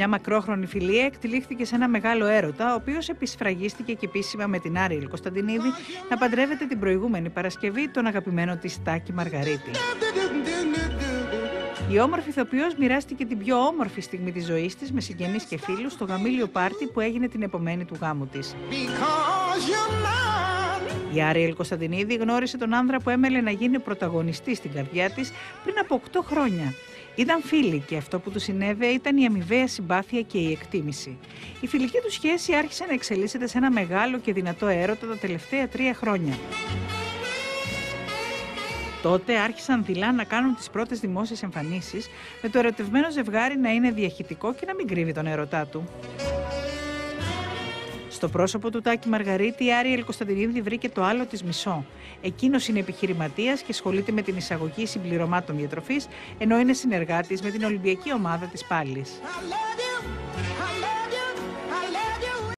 Μια μακρόχρονη φιλία εκτελήχθηκε σε ένα μεγάλο έρωτα, ο οποίος επισφραγίστηκε και επίσημα με την Άριελ Κωνσταντινίδη να παντρεύεται την προηγούμενη Παρασκευή τον αγαπημένο της Τάκη Μαργαρίτη. Η όμορφη ηθοποιός μοιράστηκε την πιο όμορφη στιγμή της ζωής της με συγγενείς και φίλους στο γαμήλιο πάρτι που έγινε την επομένη του γάμου της. Η Άριελ Κωνσταντινίδη γνώρισε τον άνδρα που έμελε να γίνει πρωταγωνιστής στην καρδιά της πριν από 8 χρόνια. Ήταν φίλοι και αυτό που του συνέβη ήταν η αμοιβαία συμπάθεια και η εκτίμηση. Η φιλική του σχέση άρχισε να εξελίσσεται σε ένα μεγάλο και δυνατό έρωτα τα τελευταία τρία χρόνια. Τότε άρχισαν δειλά να κάνουν τις πρώτες δημόσιες εμφανίσεις, με το ερωτευμένο ζευγάρι να είναι διαχειτικό και να μην κρύβει τον ερωτά του. Στο πρόσωπο του Τάκη Μαργαρίτη, η Άριελ Κωνσταντινίδη βρήκε το άλλο της μισό. Εκείνος είναι επιχειρηματίας και ασχολείται με την εισαγωγή συμπληρωμάτων διατροφής, ενώ είναι συνεργάτης με την Ολυμπιακή ομάδα της Πάλης.